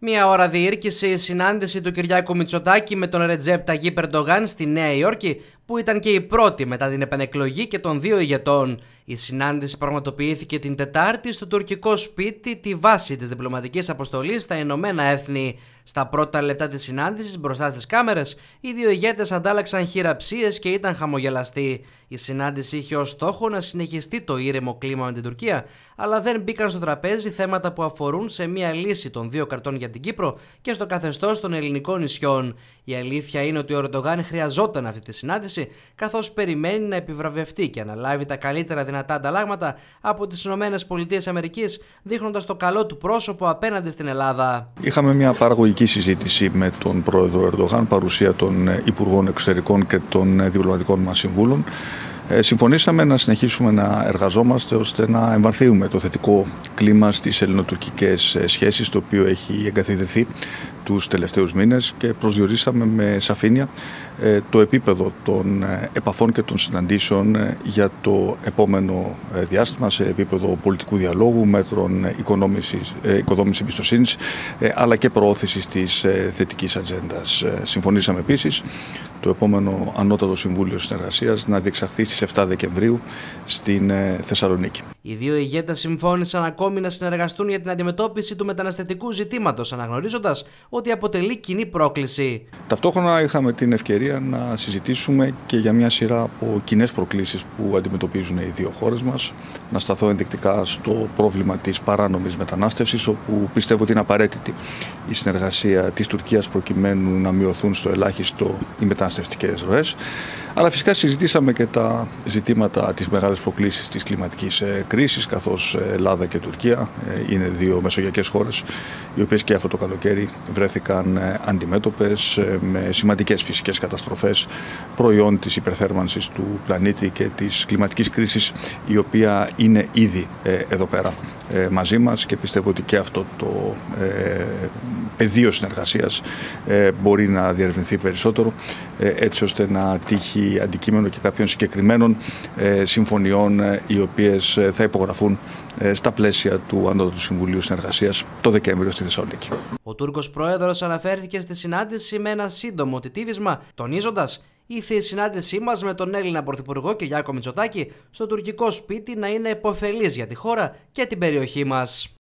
Μία ώρα διήρκησε η συνάντηση του Κυριάκου Μητσοτάκη με τον Ρετζέπ Ταγί Περντογάν στη Νέα Υόρκη, που ήταν και η πρώτη μετά την επανεκλογή και των δύο ηγετών. Η συνάντηση πραγματοποιήθηκε την Τετάρτη στο τουρκικό σπίτι, τη βάση της διπλωματικής αποστολής στα Ηνωμένα Έθνη. Στα πρώτα λεπτά της συνάντησης, μπροστά στις κάμερες, οι δύο ηγέτες αντάλλαξαν χειραψίες και ήταν χαμογελαστοί. Η συνάντηση είχε ως στόχο να συνεχιστεί το ήρεμο κλίμα με την Τουρκία, αλλά δεν μπήκαν στο τραπέζι θέματα που αφορούν σε μια λύση των δύο κρατών για την Κύπρο και στο καθεστώς των ελληνικών νησιών. Η αλήθεια είναι ότι ο Ερντογάν χρειαζόταν αυτή τη συνάντηση, καθώς περιμένει να επιβραβευτεί και να λάβει τα καλύτερα δυνατά ανταλλάγματα από τις ΗΠΑ, δείχνοντας το καλό του πρόσωπο απέναντι στην Ελλάδα. Είχαμε μια παραγωγική συζήτηση με τον πρόεδρο Ερντογάν, παρουσία των Υπουργών Εξωτερικών και των διπλωματικών μας συμβούλων. Ε, συμφωνήσαμε να συνεχίσουμε να εργαζόμαστε ώστε να εμβαθύνουμε το θετικό κλίμα στις ελληνοτουρκικές ε, σχέσεις το οποίο έχει εγκαθιδρυθεί τους τελευταίους μήνες και προσδιορίσαμε με σαφήνεια ε, το επίπεδο των επαφών και των συναντήσεων για το επόμενο διάστημα σε επίπεδο πολιτικού διαλόγου, μέτρων οικοδόμησης εμπιστοσύνης αλλά και προώθησης της θετικής ατζέντας. Συμφωνήσαμε επίσης το επόμενο Ανώτατο Συμβούλιο Συνεργασίας να διεξαχθεί στις 7 Δεκεμβρίου στην ε, Θεσσαλονίκη. Οι δύο ηγέτες συμφώνησαν ακόμη να συνεργαστούν για την αντιμετώπιση του μεταναστευτικού ζητήματος, αναγνωρίζοντας ότι αποτελεί κοινή πρόκληση. Ταυτόχρονα είχαμε την ευκαιρία να συζητήσουμε και για μια σειρά από κοινές προκλήσεις που αντιμετωπίζουν οι δύο χώρες μας. Να σταθώ ενδεικτικά στο πρόβλημα της παράνομης μετανάστευσης, όπου πιστεύω ότι είναι απαραίτητη η συνεργασία της Τουρκίας προκειμένου να μειωθούν στο ελάχιστο οι μεταναστευτικές ροές. Αλλά φυσικά συζητήσαμε και τα ζητήματα της μεγάλης προκλήσης της κλιματικής κρίση κρίσης καθώς Ελλάδα και Τουρκία ε, είναι δύο μεσογειακές χώρες οι οποίες και αυτό το καλοκαίρι βρέθηκαν ε, αντιμέτωπες ε, με σημαντικές φυσικές καταστροφές προϊόν της υπερθέρμανσης του πλανήτη και της κλιματικής κρίσης η οποία είναι ήδη εδώ πέρα μαζί μας και πιστεύω ότι και αυτό το πεδίο συνεργασίας μπορεί να διερευνηθεί περισσότερο έτσι ώστε να τύχει αντικείμενο και κάποιων συγκεκριμένων συμφωνιών οι οποίες θα υπογραφούν ε, στα πλαίσια του Ανώτατου Συμβουλίου Συνεργασίας το Δεκέμβριο στη Θεσσαλονίκη. Ο Τούρκος Πρόεδρος αναφέρθηκε στη συνάντηση με ένα σύντομο τιτίβισμα, τονίζοντας ήρθε η συνάντησή μας με τον Έλληνα Πρωθυπουργό και Γιάκο Μητσοτάκη στο τουρκικό σπίτι να είναι υποφελή για τη χώρα και την περιοχή μας.